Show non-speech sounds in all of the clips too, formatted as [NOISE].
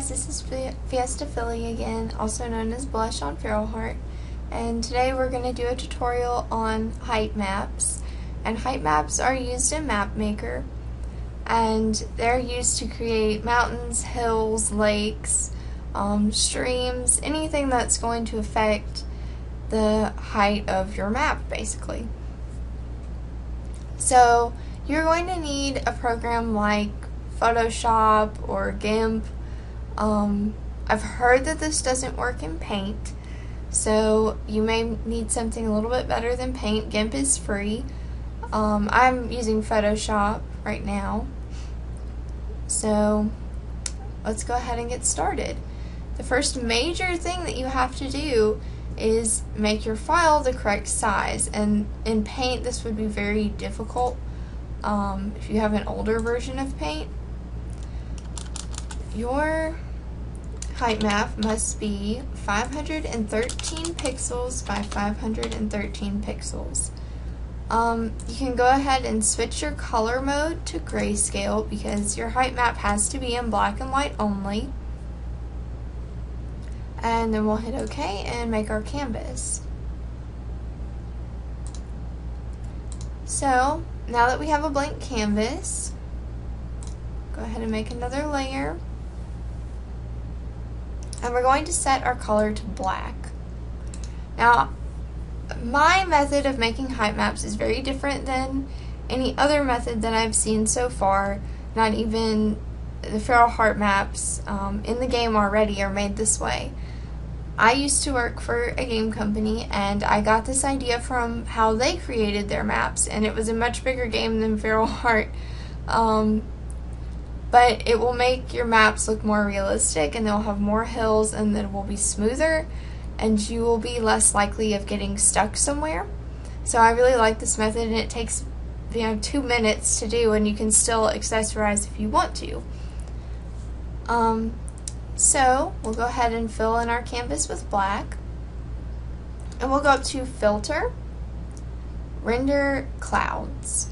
guys, this is Fiesta Filly again, also known as Blush on Feral Heart, and today we're going to do a tutorial on height maps. And height maps are used in MapMaker, and they're used to create mountains, hills, lakes, um, streams, anything that's going to affect the height of your map, basically. So, you're going to need a program like Photoshop or GIMP. Um, I've heard that this doesn't work in Paint, so you may need something a little bit better than Paint. GIMP is free. Um, I'm using Photoshop right now. So let's go ahead and get started. The first major thing that you have to do is make your file the correct size and in Paint this would be very difficult um, if you have an older version of Paint your height map must be 513 pixels by 513 pixels. Um, you can go ahead and switch your color mode to grayscale because your height map has to be in black and white only. And then we'll hit OK and make our canvas. So, now that we have a blank canvas, go ahead and make another layer and we're going to set our color to black. Now, my method of making height maps is very different than any other method that I've seen so far, not even the Feral Heart maps um, in the game already are made this way. I used to work for a game company and I got this idea from how they created their maps and it was a much bigger game than Feral Heart. Um, but it will make your maps look more realistic and they'll have more hills and then it will be smoother and you will be less likely of getting stuck somewhere. So I really like this method and it takes you know two minutes to do and you can still accessorize if you want to. Um, so we'll go ahead and fill in our canvas with black and we'll go up to filter, render clouds.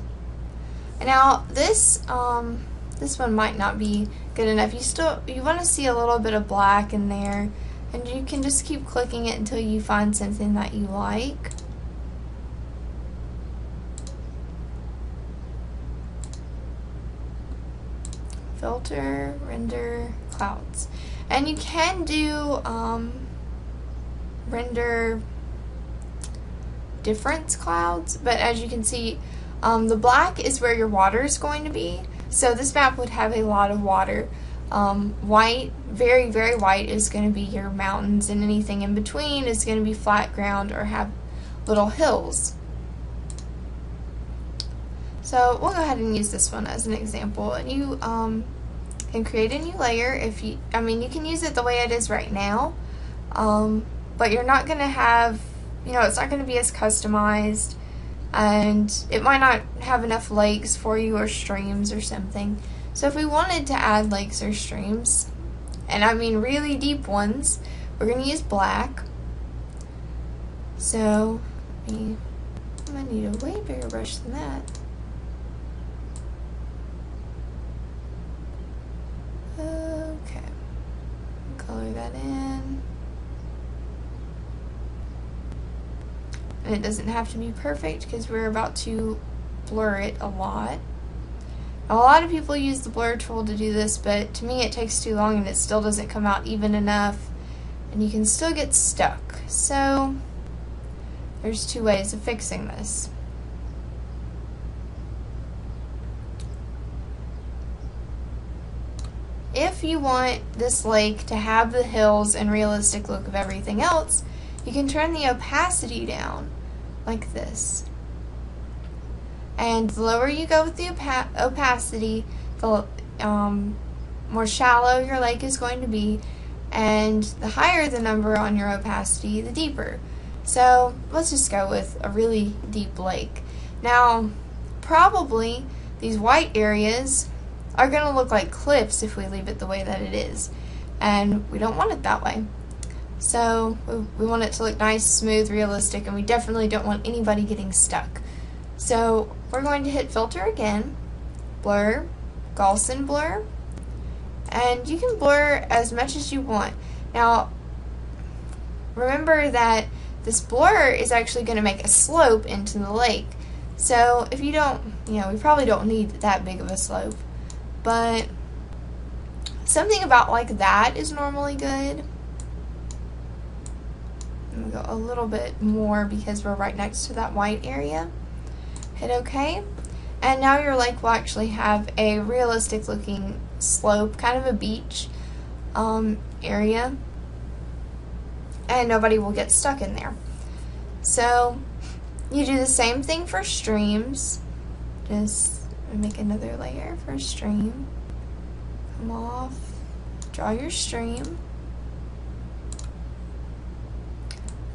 And now this um, this one might not be good enough. You still you want to see a little bit of black in there and you can just keep clicking it until you find something that you like. Filter, render, clouds. And you can do um, render difference clouds, but as you can see, um, the black is where your water is going to be. So this map would have a lot of water. Um, white, very, very white is going to be your mountains and anything in between is going to be flat ground or have little hills. So we'll go ahead and use this one as an example. And you um, can create a new layer if you, I mean, you can use it the way it is right now, um, but you're not going to have, you know, it's not going to be as customized and it might not have enough lakes for you or streams or something. So if we wanted to add lakes or streams, and I mean really deep ones, we're going to use black. So I'm going to need a way bigger brush than that. Okay, color that in. And it doesn't have to be perfect because we're about to blur it a lot. A lot of people use the blur tool to do this, but to me it takes too long and it still doesn't come out even enough and you can still get stuck. So there's two ways of fixing this. If you want this lake to have the hills and realistic look of everything else, you can turn the opacity down like this. And the lower you go with the opa opacity, the um, more shallow your lake is going to be, and the higher the number on your opacity, the deeper. So let's just go with a really deep lake. Now, probably these white areas are going to look like cliffs if we leave it the way that it is, and we don't want it that way. So we want it to look nice, smooth, realistic, and we definitely don't want anybody getting stuck. So we're going to hit filter again, blur, Gaussian blur, And you can blur as much as you want. Now, remember that this blur is actually going to make a slope into the lake. So if you don't, you know, we probably don't need that big of a slope. But something about like that is normally good. Go a little bit more because we're right next to that white area. Hit OK. And now your lake will actually have a realistic looking slope, kind of a beach um, area. And nobody will get stuck in there. So you do the same thing for streams. Just make another layer for stream. Come off, draw your stream.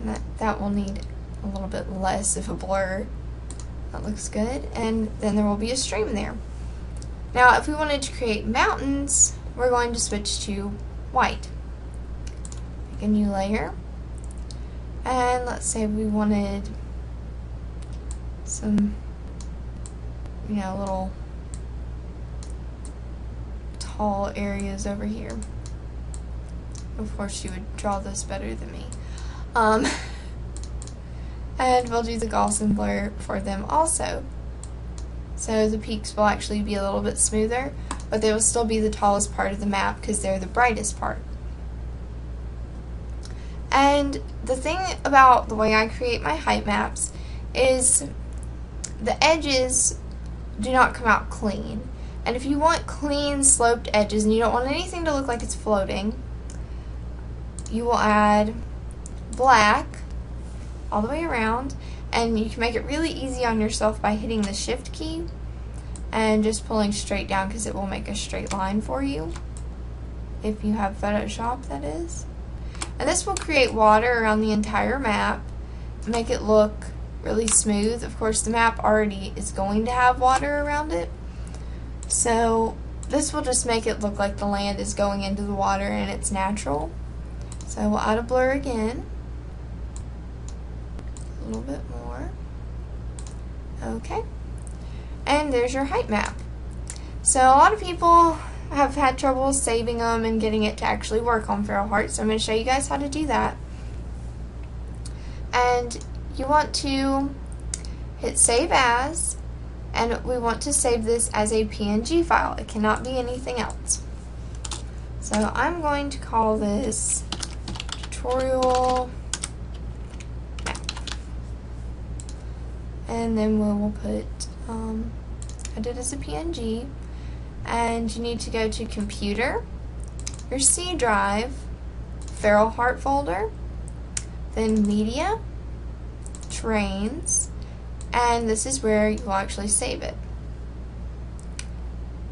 And that, that will need a little bit less of a blur. That looks good. And then there will be a stream there. Now, if we wanted to create mountains, we're going to switch to white. Make a new layer. And let's say we wanted some, you know, little tall areas over here. Of course, you would draw this better than me. Um, and we'll do the Gaussian blur for them also. So the peaks will actually be a little bit smoother, but they will still be the tallest part of the map because they're the brightest part. And the thing about the way I create my height maps is the edges do not come out clean. And if you want clean sloped edges and you don't want anything to look like it's floating, you will add black all the way around and you can make it really easy on yourself by hitting the shift key and just pulling straight down because it will make a straight line for you if you have Photoshop that is. And this will create water around the entire map, make it look really smooth. Of course, the map already is going to have water around it. So this will just make it look like the land is going into the water and it's natural. So we'll add a blur again. A little bit more. Okay. And there's your height map. So a lot of people have had trouble saving them and getting it to actually work on Feral Heart, so I'm going to show you guys how to do that. And you want to hit Save As, and we want to save this as a PNG file. It cannot be anything else. So I'm going to call this tutorial And then we will put, um, I did as a PNG and you need to go to computer, your C drive, Feral Heart folder, then media, terrains, and this is where you will actually save it.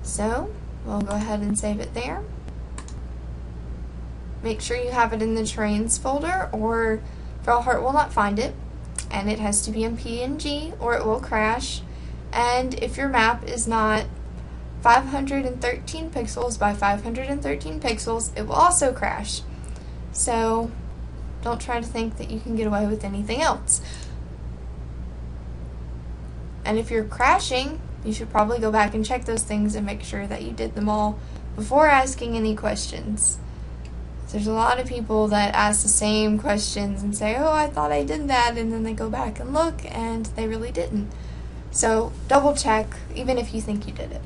So we'll go ahead and save it there. Make sure you have it in the terrains folder or Feral Heart will not find it and it has to be in PNG or it will crash and if your map is not 513 pixels by 513 pixels, it will also crash. So don't try to think that you can get away with anything else. And if you're crashing, you should probably go back and check those things and make sure that you did them all before asking any questions. There's a lot of people that ask the same questions and say, oh, I thought I did that, and then they go back and look and they really didn't. So double check, even if you think you did it.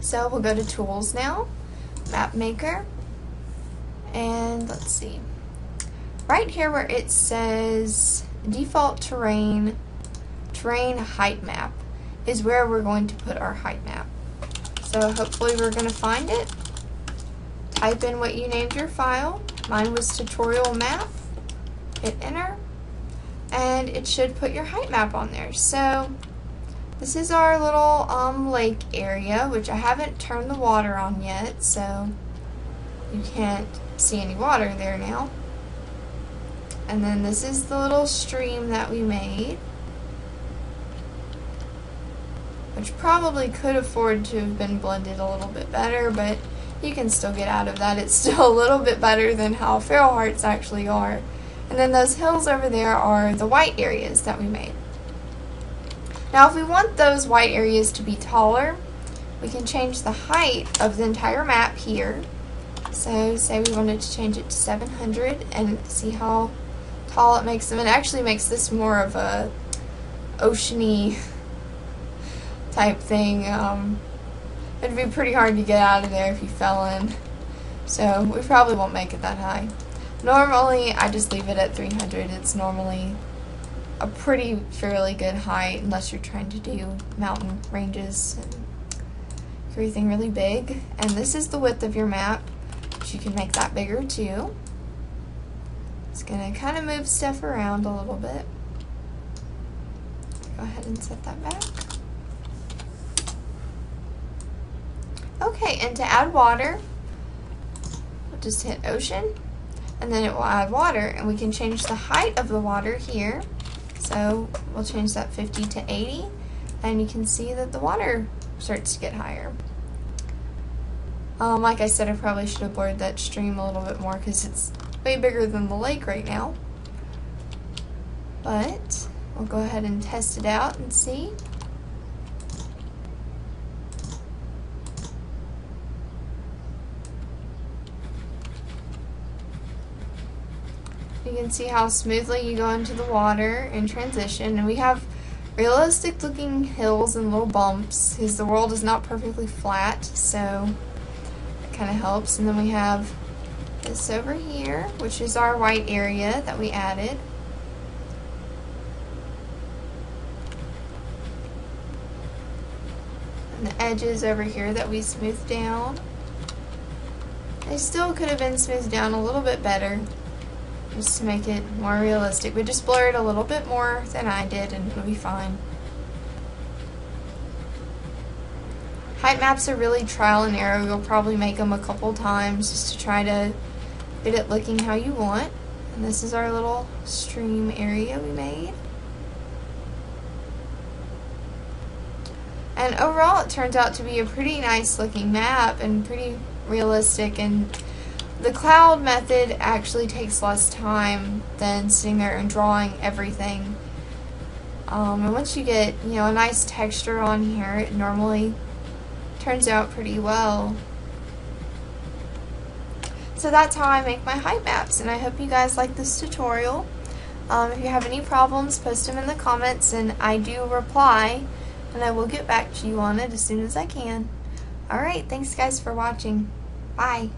So we'll go to Tools now, Map Maker, and let's see. Right here where it says Default Terrain, Terrain Height Map is where we're going to put our height map. So hopefully we're going to find it. Type in what you named your file. Mine was tutorial map. Hit enter. And it should put your height map on there. So this is our little um, lake area, which I haven't turned the water on yet, so you can't see any water there now. And then this is the little stream that we made, which probably could afford to have been blended a little bit better, but you can still get out of that. It's still a little bit better than how feral hearts actually are. And then those hills over there are the white areas that we made. Now if we want those white areas to be taller, we can change the height of the entire map here. So say we wanted to change it to 700 and see how tall it makes them. It actually makes this more of a oceany [LAUGHS] type thing. Um, it'd be pretty hard to get out of there if you fell in. So we probably won't make it that high. Normally, I just leave it at 300. It's normally a pretty fairly good height unless you're trying to do mountain ranges and everything really big. And this is the width of your map. you can make that bigger too. It's going to kind of move stuff around a little bit. Go ahead and set that back. Okay, and to add water, we'll just hit ocean, and then it will add water, and we can change the height of the water here. So we'll change that 50 to 80, and you can see that the water starts to get higher. Um, like I said, I probably should have blurred that stream a little bit more because it's way bigger than the lake right now. But we'll go ahead and test it out and see. You can see how smoothly you go into the water in transition. And we have realistic looking hills and little bumps because the world is not perfectly flat. So it kind of helps. And then we have this over here, which is our white area that we added. And the edges over here that we smoothed down. They still could have been smoothed down a little bit better just to make it more realistic. We just blur it a little bit more than I did and it'll be fine. Height maps are really trial and error. You'll probably make them a couple times just to try to get it looking how you want. And this is our little stream area we made. And overall it turns out to be a pretty nice looking map and pretty realistic and the cloud method actually takes less time than sitting there and drawing everything. Um, and once you get, you know, a nice texture on here, it normally turns out pretty well. So that's how I make my height maps, and I hope you guys like this tutorial. Um, if you have any problems, post them in the comments, and I do reply, and I will get back to you on it as soon as I can. Alright, thanks guys for watching. Bye.